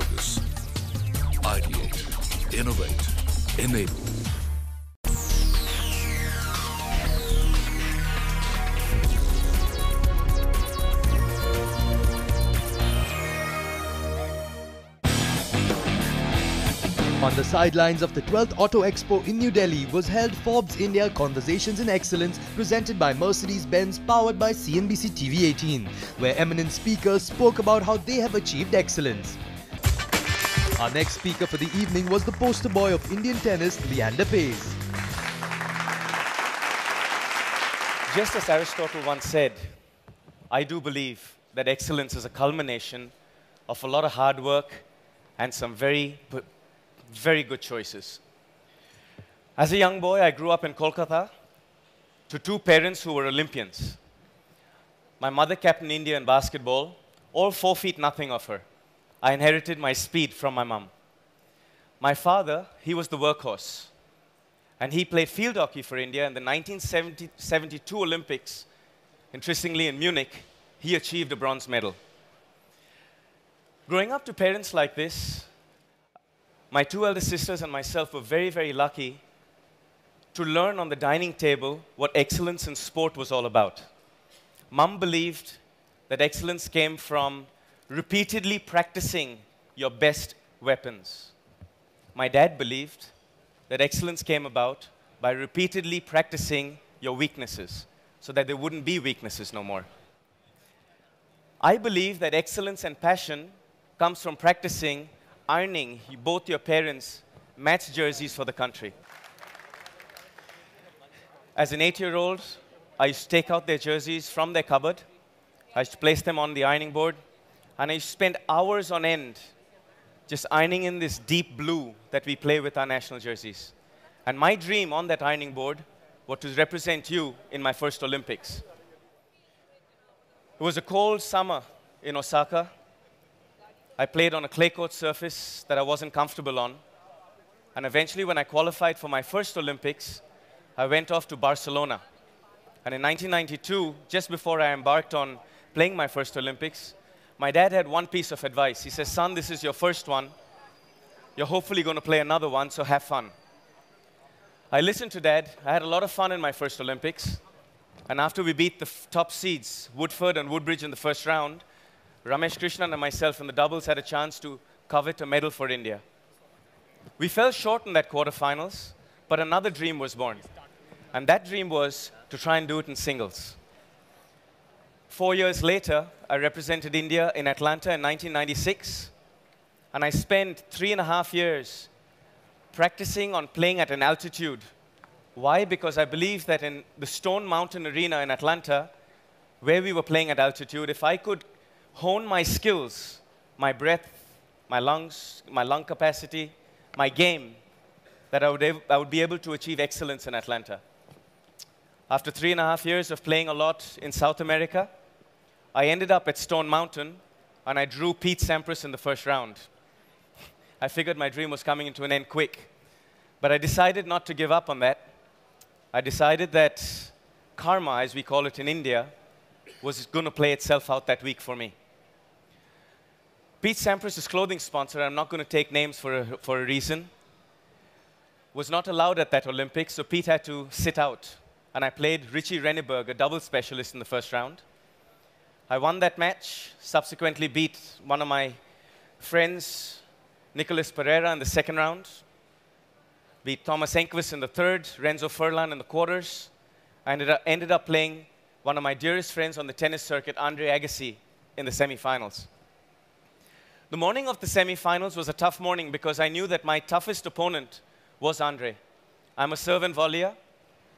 focus. Ideate, innovate, enable. On the sidelines of the 12th Auto Expo in New Delhi was held Forbes India Conversations in Excellence presented by Mercedes-Benz powered by CNBC TV 18, where eminent speakers spoke about how they have achieved excellence. Our next speaker for the evening was the poster boy of Indian tennis, Leander Paes. Just as Aristotle once said, I do believe that excellence is a culmination of a lot of hard work and some very, very good choices. As a young boy, I grew up in Kolkata to two parents who were Olympians. My mother captained India in basketball, all four feet nothing of her. I inherited my speed from my mum. My father, he was the workhorse. And he played field hockey for India in the 1972 Olympics. Interestingly, in Munich, he achieved a bronze medal. Growing up to parents like this, my two elder sisters and myself were very, very lucky to learn on the dining table what excellence in sport was all about. Mum believed that excellence came from repeatedly practicing your best weapons. My dad believed that excellence came about by repeatedly practicing your weaknesses so that there wouldn't be weaknesses no more. I believe that excellence and passion comes from practicing ironing both your parents' match jerseys for the country. As an eight year old, I used to take out their jerseys from their cupboard, I used to place them on the ironing board, and I spent hours on end just ironing in this deep blue that we play with our national jerseys. And my dream on that ironing board was to represent you in my first Olympics. It was a cold summer in Osaka. I played on a clay court surface that I wasn't comfortable on. And eventually, when I qualified for my first Olympics, I went off to Barcelona. And in 1992, just before I embarked on playing my first Olympics, my dad had one piece of advice. He says, Son, this is your first one. You're hopefully going to play another one, so have fun. I listened to dad. I had a lot of fun in my first Olympics. And after we beat the top seeds, Woodforde and Woodbridge in the first round, Ramesh Krishnan and myself in the doubles had a chance to covet a medal for India. We fell short in that quarterfinals, but another dream was born. And that dream was to try and do it in singles. Four years later, I represented India in Atlanta in 1996, and I spent three and a half years practicing on playing at an altitude. Why? Because I believe that in the Stone Mountain Arena in Atlanta, where we were playing at altitude, if I could hone my skills, my breath, my lungs, my lung capacity, my game, that I would, I would be able to achieve excellence in Atlanta. After three and a half years of playing a lot in South America, I ended up at Stone Mountain, and I drew Pete Sampras in the first round. I figured my dream was coming into an end quick. But I decided not to give up on that. I decided that karma, as we call it in India, was going to play itself out that week for me. Pete Sampras' clothing sponsor, I'm not going to take names for a, for a reason, was not allowed at that Olympics, so Pete had to sit out. And I played Richey Reneberg, a double specialist in the first round. I won that match, subsequently beat one of my friends, Nicolas Pereira, in the second round, beat Thomas Enqvist in the third, Renzo Furlan in the quarters. I ended up, ended up playing one of my dearest friends on the tennis circuit, Andre Agassi, in the semifinals. The morning of the semifinals was a tough morning because I knew that my toughest opponent was Andre. I'm a serve and volleyer,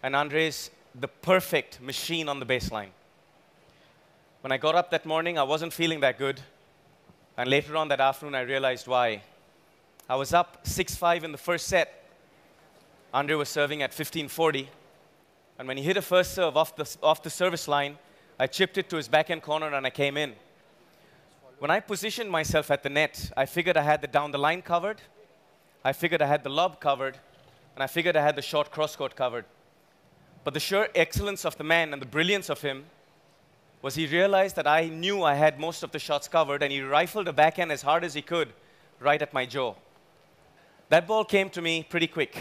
and Andre is the perfect machine on the baseline. When I got up that morning, I wasn't feeling that good. And later on that afternoon, I realized why. I was up 6 5 in the first set. Andre was serving at 1540. And when he hit a first serve off the, off the service line, I chipped it to his backhand corner and I came in. When I positioned myself at the net, I figured I had the down the line covered, I figured I had the lob covered, and I figured I had the short cross court covered. But the sheer excellence of the man and the brilliance of him was he realized that I knew I had most of the shots covered and he rifled a backhand as hard as he could, right at my jaw. That ball came to me pretty quick.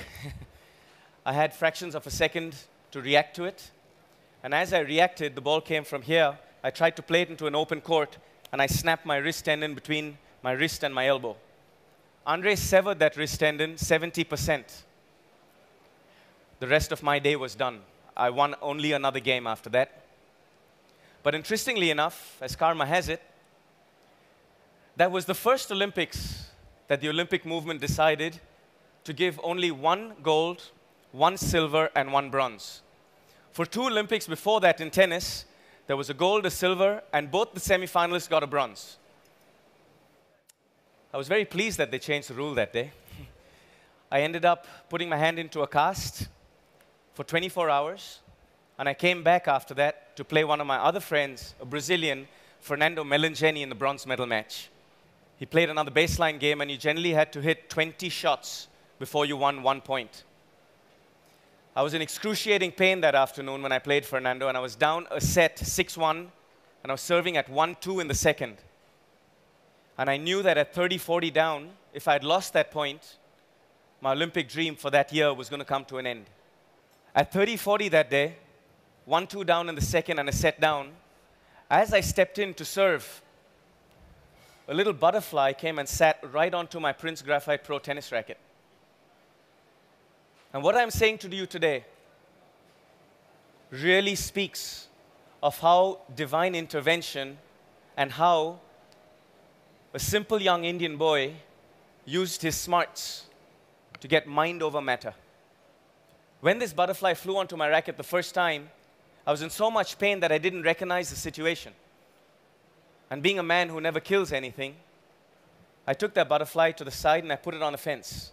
I had fractions of a second to react to it. And as I reacted, the ball came from here. I tried to play it into an open court, and I snapped my wrist tendon between my wrist and my elbow. Andre severed that wrist tendon 70%. The rest of my day was done. I won only another game after that. But interestingly enough, as karma has it, that was the first Olympics that the Olympic movement decided to give only one gold, one silver, and one bronze. For two Olympics before that in tennis, there was a gold, a silver, and both the semifinalists got a bronze. I was very pleased that they changed the rule that day. I ended up putting my hand into a cast for 24 hours, and I came back after that to play one of my other friends, a Brazilian, Fernando Meligeni, in the bronze medal match. He played another baseline game, and you generally had to hit 20 shots before you won one point. I was in excruciating pain that afternoon when I played Fernando, and I was down a set 6 1, and I was serving at 1 2 in the second. And I knew that at 30 40 down, if I had lost that point, my Olympic dream for that year was going to come to an end. At 30 40 that day, 1 2 down in the second and a set down, as I stepped in to serve, a little butterfly came and sat right onto my Prince Graphite Pro tennis racket. And what I'm saying to you today really speaks of how divine intervention and how a simple young Indian boy used his smarts to get mind over matter. When this butterfly flew onto my racket the first time, I was in so much pain that I didn't recognize the situation. And being a man who never kills anything, I took that butterfly to the side and I put it on the fence.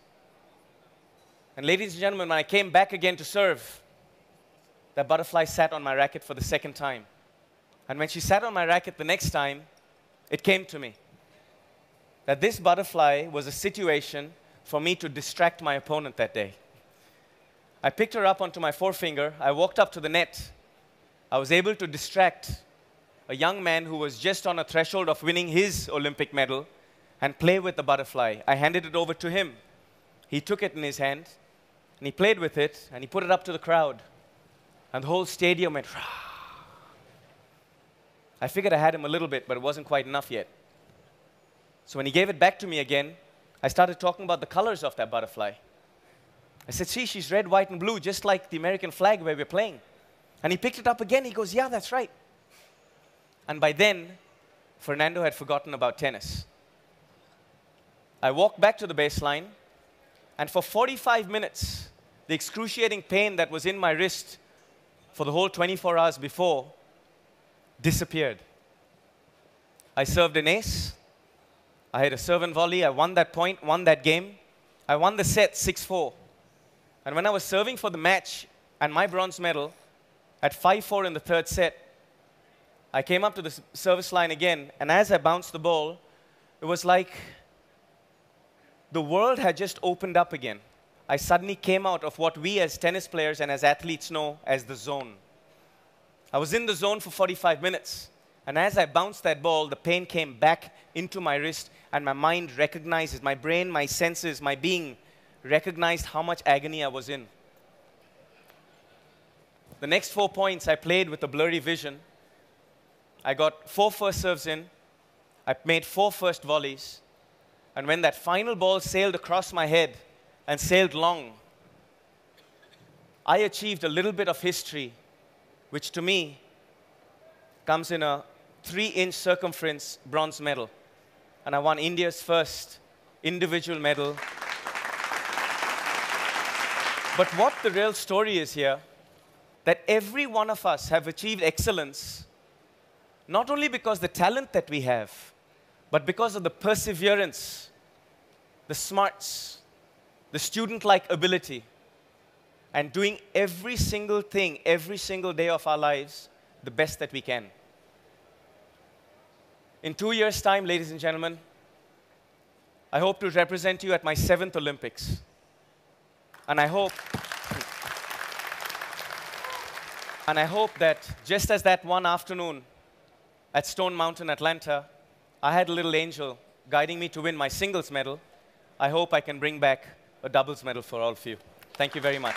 And ladies and gentlemen, when I came back again to serve, that butterfly sat on my racket for the second time. And when she sat on my racket the next time, it came to me that this butterfly was a situation for me to distract my opponent that day. I picked her up onto my forefinger. I walked up to the net. I was able to distract a young man who was just on a threshold of winning his Olympic medal and play with the butterfly. I handed it over to him. He took it in his hand and he played with it and he put it up to the crowd. And the whole stadium went, Rah. I figured I had him a little bit, but it wasn't quite enough yet. So when he gave it back to me again, I started talking about the colors of that butterfly. I said, See, she's red, white, and blue, just like the American flag where we're playing. And he picked it up again. He goes, Yeah, that's right. And by then, Fernando had forgotten about tennis. I walked back to the baseline, and for 45 minutes, the excruciating pain that was in my wrist for the whole 24 hours before disappeared. I served an ace. I had a serve and volley. I won that point, won that game. I won the set 6 4. And when I was serving for the match and my bronze medal at 5 4 in the third set, I came up to the service line again. And as I bounced the ball, it was like the world had just opened up again. I suddenly came out of what we as tennis players and as athletes know as the zone. I was in the zone for 45 minutes. And as I bounced that ball, the pain came back into my wrist, and my mind recognizes, my brain, my senses, my being recognized how much agony I was in. The next four points I played with a blurry vision. I got four first serves in, I made four first volleys, and when that final ball sailed across my head, and sailed long, I achieved a little bit of history, which to me comes in a three inch circumference bronze medal. And I won India's first individual medal. But what the real story is here, that every one of us have achieved excellence, not only because the talent that we have, but because of the perseverance, the smarts, the student like ability and doing every single thing, every single day of our lives, the best that we can. In two years' time, ladies and gentlemen, I hope to represent you at my seventh Olympics. And I hope, and I hope that just as that one afternoon at Stone Mountain, Atlanta, I had a little angel guiding me to win my singles medal, I hope I can bring back a doubles medal for all of you. Thank you very much.